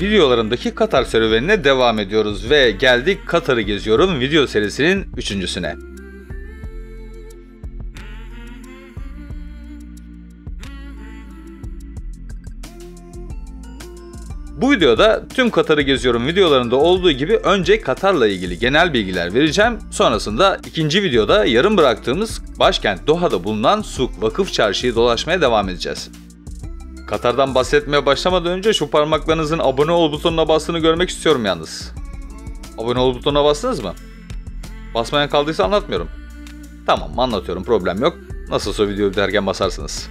Videolarındaki Katar serüvenine devam ediyoruz ve geldik Katar'ı geziyorum video serisinin üçüncüsüne. Bu videoda tüm Katar'ı geziyorum videolarında olduğu gibi önce Katar'la ilgili genel bilgiler vereceğim. Sonrasında ikinci videoda yarım bıraktığımız başkent Doha'da bulunan Suk Vakıf Çarşı'yı dolaşmaya devam edeceğiz. Katar'dan bahsetmeye başlamadan önce şu parmaklarınızın abone ol butonuna bastığını görmek istiyorum yalnız. Abone ol butonuna bastınız mı? Basmayan kaldıysa anlatmıyorum. Tamam anlatıyorum problem yok. Nasılsa video biterken basarsınız.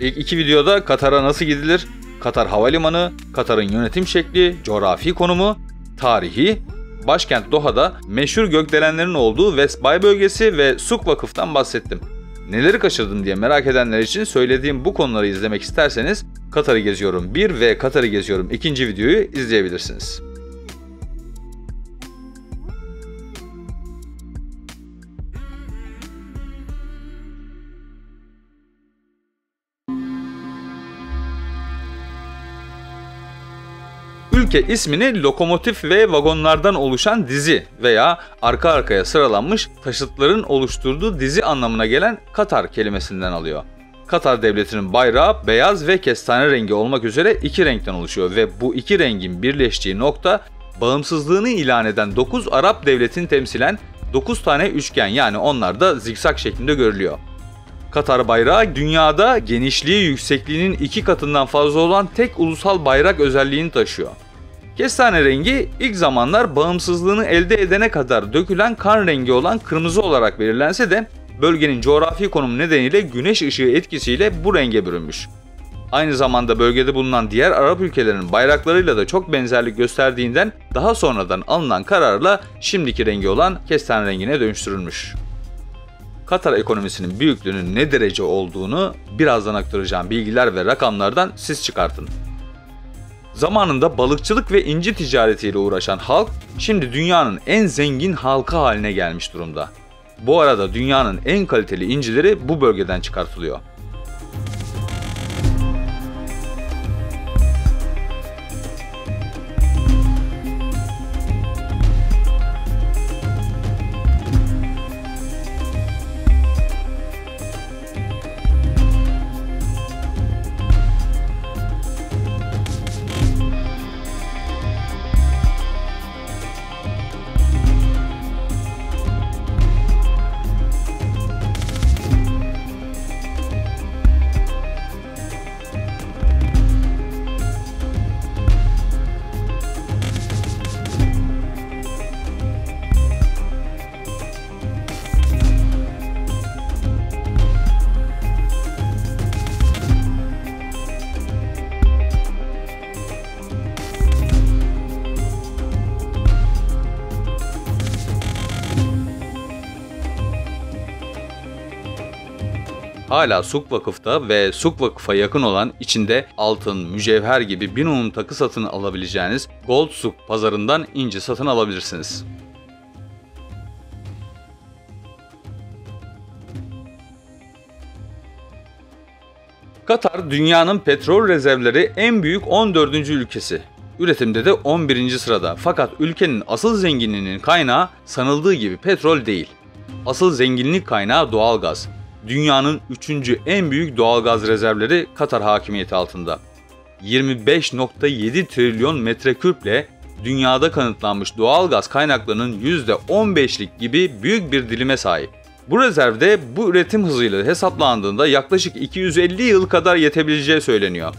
İlk iki videoda Katar'a nasıl gidilir, Katar Havalimanı, Katar'ın yönetim şekli, coğrafi konumu, tarihi, başkent Doha'da meşhur gökdelenlerin olduğu West Bay bölgesi ve Suk Vakıf'tan bahsettim. Neleri kaçırdım diye merak edenler için söylediğim bu konuları izlemek isterseniz Katar'ı Geziyorum 1 ve Katar'ı Geziyorum 2. videoyu izleyebilirsiniz. Ülke ismini lokomotif ve vagonlardan oluşan dizi veya arka arkaya sıralanmış taşıtların oluşturduğu dizi anlamına gelen Katar kelimesinden alıyor. Katar devletinin bayrağı beyaz ve kestane rengi olmak üzere iki renkten oluşuyor ve bu iki rengin birleştiği nokta bağımsızlığını ilan eden 9 Arap devletin temsilen 9 tane üçgen yani onlar da zikzak şeklinde görülüyor. Katar bayrağı dünyada genişliği yüksekliğinin iki katından fazla olan tek ulusal bayrak özelliğini taşıyor. Kestane rengi ilk zamanlar bağımsızlığını elde edene kadar dökülen kan rengi olan kırmızı olarak belirlense de bölgenin coğrafi konumu nedeniyle güneş ışığı etkisiyle bu renge bürünmüş. Aynı zamanda bölgede bulunan diğer Arap ülkelerinin bayraklarıyla da çok benzerlik gösterdiğinden daha sonradan alınan kararla şimdiki rengi olan kestane rengine dönüştürülmüş. Katar ekonomisinin büyüklüğünün ne derece olduğunu birazdan aktaracağım bilgiler ve rakamlardan siz çıkartın. Zamanında balıkçılık ve inci ticaretiyle uğraşan halk şimdi dünyanın en zengin halkı haline gelmiş durumda. Bu arada dünyanın en kaliteli incileri bu bölgeden çıkartılıyor. Hala Suk Vakıf'ta ve Suk Vakıf'a yakın olan içinde altın, mücevher gibi bir un takı satın alabileceğiniz Gold Suk pazarından inci satın alabilirsiniz. Katar dünyanın petrol rezervleri en büyük 14. ülkesi. Üretimde de 11. sırada. Fakat ülkenin asıl zenginliğinin kaynağı sanıldığı gibi petrol değil. Asıl zenginlik kaynağı doğalgaz dünyanın 3. en büyük doğalgaz rezervleri Katar hakimiyeti altında. 25.7 trilyon metreküple dünyada kanıtlanmış doğalgaz kaynaklarının %15'lik gibi büyük bir dilime sahip. Bu rezervde bu üretim hızıyla hesaplandığında yaklaşık 250 yıl kadar yetebileceği söyleniyor.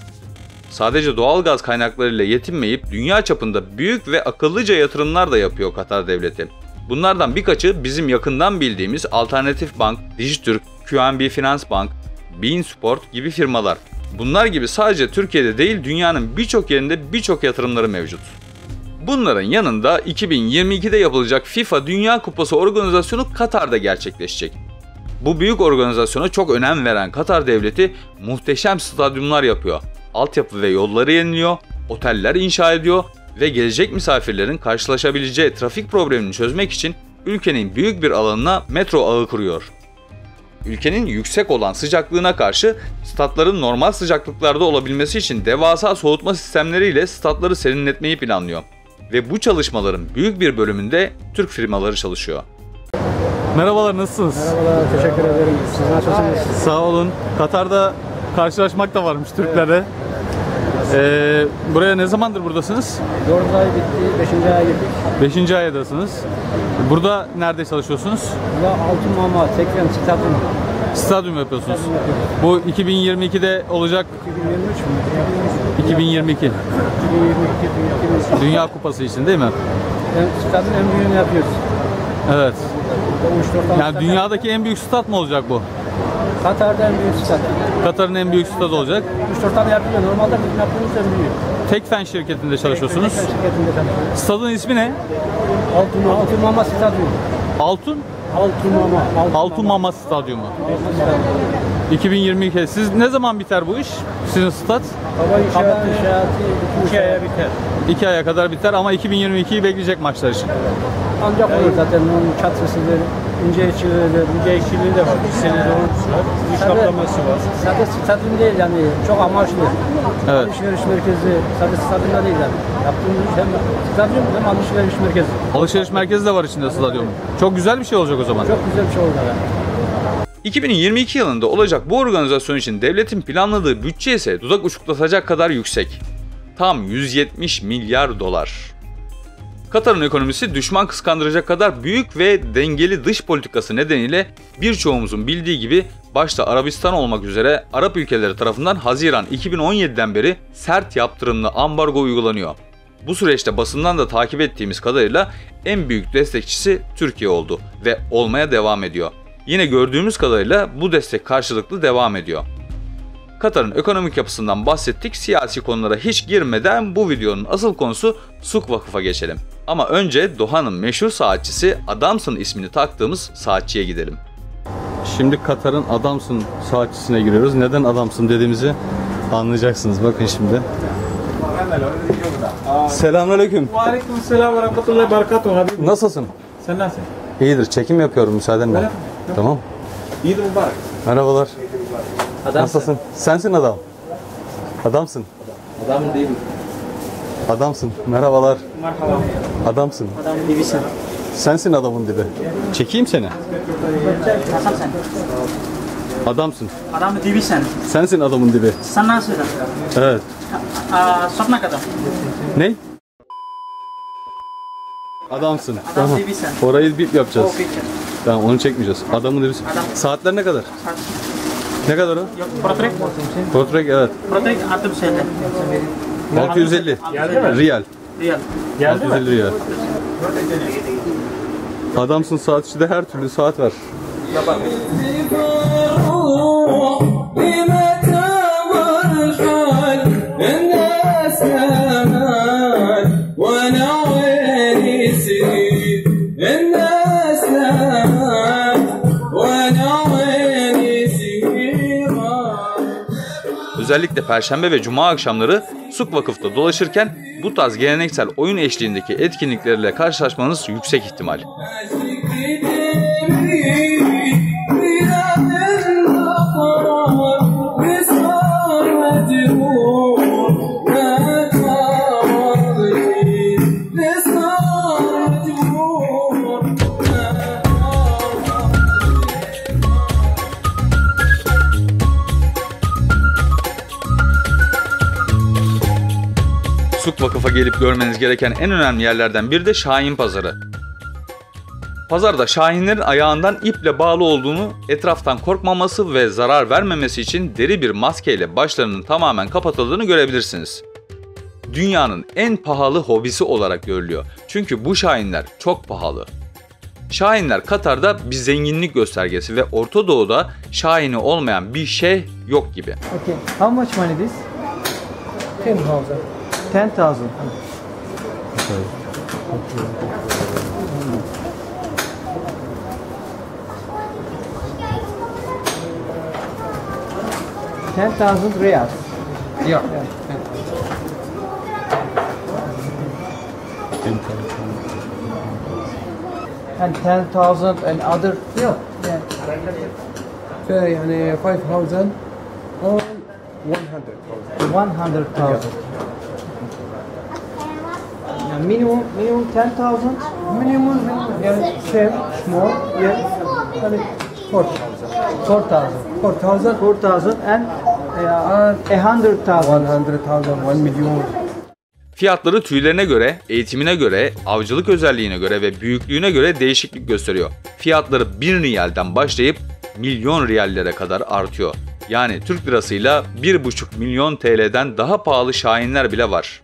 Sadece doğalgaz kaynaklarıyla yetinmeyip dünya çapında büyük ve akıllıca yatırımlar da yapıyor Katar devleti. Bunlardan birkaçı bizim yakından bildiğimiz Alternatif Bank, Dijitürk, QNB Finans Bank, Bean Sport gibi firmalar. Bunlar gibi sadece Türkiye'de değil dünyanın birçok yerinde birçok yatırımları mevcut. Bunların yanında 2022'de yapılacak FIFA Dünya Kupası organizasyonu Katar'da gerçekleşecek. Bu büyük organizasyona çok önem veren Katar devleti muhteşem stadyumlar yapıyor. Altyapı ve yolları yeniliyor, oteller inşa ediyor ve gelecek misafirlerin karşılaşabileceği trafik problemini çözmek için ülkenin büyük bir alanına metro ağı kuruyor. Ülkenin yüksek olan sıcaklığına karşı statların normal sıcaklıklarda olabilmesi için devasa soğutma sistemleriyle statları serinletmeyi planlıyor. Ve bu çalışmaların büyük bir bölümünde Türk firmaları çalışıyor. Merhabalar nasılsınız? Merhabalar, teşekkür ederim. Siz nasılsınız? Sağ olun. Katar'da karşılaşmak da varmış Türklerle. Ee, buraya ne zamandır buradasınız? 4 ay bitti, 5. aya girdik. 5. aydasınız. Burada nerede çalışıyorsunuz? Bu Altın Mama, Tekren, Stadyum. Stadyum yapıyorsunuz. Stadyum yapıyoruz. Bu 2022'de olacak 2023 mü? 2022 2022, 2022. Dünya Kupası için değil mi? Stadyum en büyüğünü yapıyoruz. Evet. 3-4 tane Yani dünyadaki en büyük stat mı olacak bu? Katar'da en büyük stadyum. Katar'ın en büyük stadı olacak. 3-4 tane yapıyor. Normalde bizim yaptığımız en büyük. Tekfen şirketinde çalışıyorsunuz. Tekren şirketinde çalışıyoruz. Stadın ismi ne? Altın, Altın Mama Stadyum. Altun Altın Mama. Altın, Altun Mama Stadyumu. Altın Stadyum. 2022. Siz ne zaman biter bu iş? Sizin stat? Hava inşaatı, inşaatı 2 aya biter. 2 aya kadar biter ama 2022'yi bekleyecek maçlar için. Ancak olur zaten onun çatısıdır, ince işçiliğidir. İnce işçiliği de var. Bir sene var. Diş kaplaması var. Sadece stadyum değil yani çok amaçlı. Evet. Alışveriş merkezi, sadece stadyumda değil yani. Yaptığımız hem stadyum hem alışveriş merkezi. Alışveriş merkezi de var içinde stadyumun. Çok güzel bir şey olacak o zaman. Çok güzel bir şey oldu yani. 2022 yılında olacak bu organizasyon için devletin planladığı bütçe ise dudak uçuklatacak kadar yüksek. Tam 170 milyar dolar. Katar'ın ekonomisi düşman kıskandıracak kadar büyük ve dengeli dış politikası nedeniyle birçoğumuzun bildiği gibi başta Arabistan olmak üzere Arap ülkeleri tarafından Haziran 2017'den beri sert yaptırımlı ambargo uygulanıyor. Bu süreçte basından da takip ettiğimiz kadarıyla en büyük destekçisi Türkiye oldu ve olmaya devam ediyor. Yine gördüğümüz kadarıyla bu destek karşılıklı devam ediyor. Katar'ın ekonomik yapısından bahsettik. Siyasi konulara hiç girmeden bu videonun asıl konusu Suk Vakıf'a geçelim. Ama önce Doha'nın meşhur saatçisi Adamson ismini taktığımız saatçiye gidelim. Şimdi Katar'ın adamsın saatçisine giriyoruz. Neden adamsın dediğimizi anlayacaksınız. Bakın şimdi. Selamünaleyküm. Aleyküm selam ve rahmetullahi ve berekatuhu Habib. Nasılsın? Sen nasılsın? İyidir. Çekim yapıyorum müsaadenle. Tamam. İyi de mübarek. Merhabalar. Nasılsın? Sensin adam. Adamsın. Adam değil. Adamsın. Merhabalar. Merhaba. Adamsın. Adam gibisin. Sensin adamın dibi. Çekeyim seni. Hasan sen. Adamsın. Adam gibi sen. Sensin adamın dibi. Sen nasılsın? Evet. Aa, Sokna kadar. Ne? Adamsın. Adam Tamam. gibi sen. Orayı bip yapacağız. O. Tamam onu çekmeyeceğiz. Adamın dibisi. Adam. Saatler ne kadar? Ne kadar o? Protrek. Protrek evet. Protrek 650. 650. Geldi? Riyal. Riyal. Geldi 650 mi? riyal. Adamsın saatçide her türlü saat var. Yapar. Özellikle Perşembe ve Cuma akşamları Suk Vakıf'ta dolaşırken bu tarz geleneksel oyun eşliğindeki etkinliklerle karşılaşmanız yüksek ihtimal. Vakıf'a gelip görmeniz gereken en önemli yerlerden biri de Şahin Pazarı. Pazarda şahinlerin ayağından iple bağlı olduğunu, etraftan korkmaması ve zarar vermemesi için deri bir maskeyle başlarının tamamen kapatıldığını görebilirsiniz. Dünyanın en pahalı hobisi olarak görülüyor. Çünkü bu şahinler çok pahalı. Şahinler Katar'da bir zenginlik göstergesi ve Orta Doğu'da şahini olmayan bir şey yok gibi. Okay, how much money this? 10,000. 10,000. Ten thousand riyals. Yeah. And ten thousand and other. Yeah. Yeah. فيعني 5000 or 100,000 One hundred thousand. minimum minimum 10,000 minimum yani same small yani hani 4,000 4,000 and uh, 100,000 100,000 1 milyon Fiyatları tüylerine göre, eğitimine göre, avcılık özelliğine göre ve büyüklüğüne göre değişiklik gösteriyor. Fiyatları 1 riyalden başlayıp milyon riyallere kadar artıyor. Yani Türk lirasıyla 1,5 milyon TL'den daha pahalı şahinler bile var.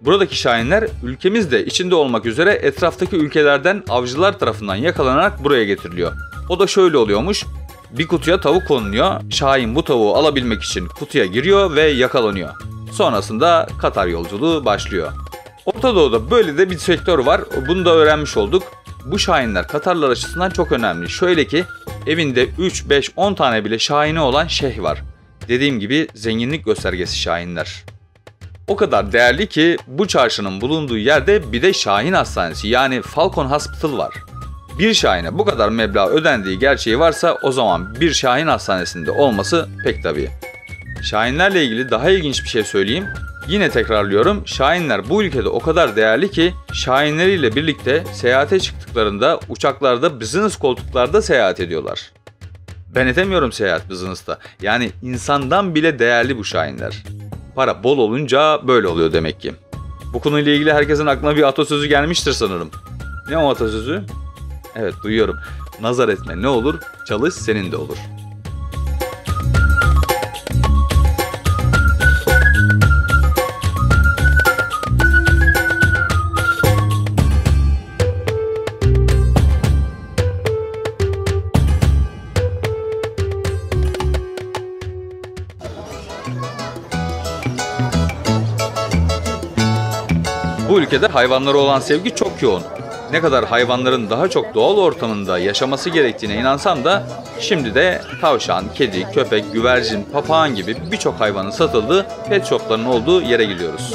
Buradaki şahinler ülkemizde içinde olmak üzere etraftaki ülkelerden avcılar tarafından yakalanarak buraya getiriliyor. O da şöyle oluyormuş. Bir kutuya tavuk konuluyor. Şahin bu tavuğu alabilmek için kutuya giriyor ve yakalanıyor. Sonrasında Katar yolculuğu başlıyor. Orta Doğu'da böyle de bir sektör var. Bunu da öğrenmiş olduk. Bu şahinler Katarlar açısından çok önemli. Şöyle ki evinde 3, 5, 10 tane bile şahini olan şeyh var. Dediğim gibi zenginlik göstergesi şahinler. O kadar değerli ki bu çarşının bulunduğu yerde bir de Şahin Hastanesi yani Falcon Hospital var. Bir Şahin'e bu kadar meblağ ödendiği gerçeği varsa o zaman bir Şahin Hastanesi'nde olması pek tabii. Şahinlerle ilgili daha ilginç bir şey söyleyeyim. Yine tekrarlıyorum, Şahinler bu ülkede o kadar değerli ki Şahinleriyle birlikte seyahate çıktıklarında uçaklarda business koltuklarda seyahat ediyorlar. Ben edemiyorum seyahat business'ta. Yani insandan bile değerli bu Şahinler. Para bol olunca böyle oluyor demek ki. Bu konuyla ilgili herkesin aklına bir atasözü gelmiştir sanırım. Ne o atasözü? Evet duyuyorum. Nazar etme ne olur, çalış senin de olur. Ülkede hayvanlara olan sevgi çok yoğun. Ne kadar hayvanların daha çok doğal ortamında yaşaması gerektiğine inansam da şimdi de tavşan, kedi, köpek, güvercin, papağan gibi birçok hayvanın satıldığı pet shopların olduğu yere gidiyoruz.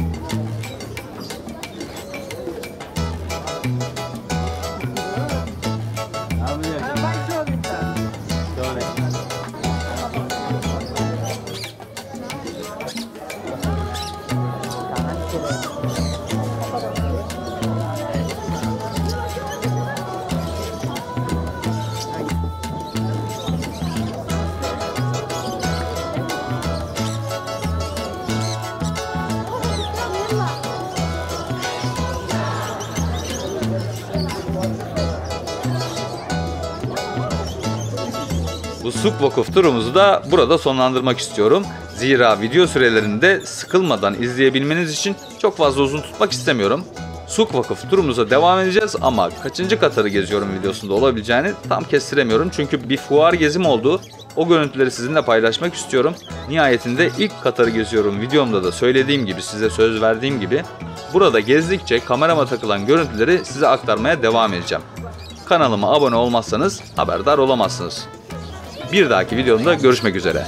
Suk Vakıf turumuzu da burada sonlandırmak istiyorum. Zira video sürelerinde sıkılmadan izleyebilmeniz için çok fazla uzun tutmak istemiyorum. Suk Vakıf turumuza devam edeceğiz ama kaçıncı Katar'ı geziyorum videosunda olabileceğini tam kestiremiyorum. Çünkü bir fuar gezim oldu. O görüntüleri sizinle paylaşmak istiyorum. Nihayetinde ilk Katar'ı geziyorum videomda da söylediğim gibi size söz verdiğim gibi burada gezdikçe kamerama takılan görüntüleri size aktarmaya devam edeceğim. Kanalıma abone olmazsanız haberdar olamazsınız. Bir dahaki videomda görüşmek üzere.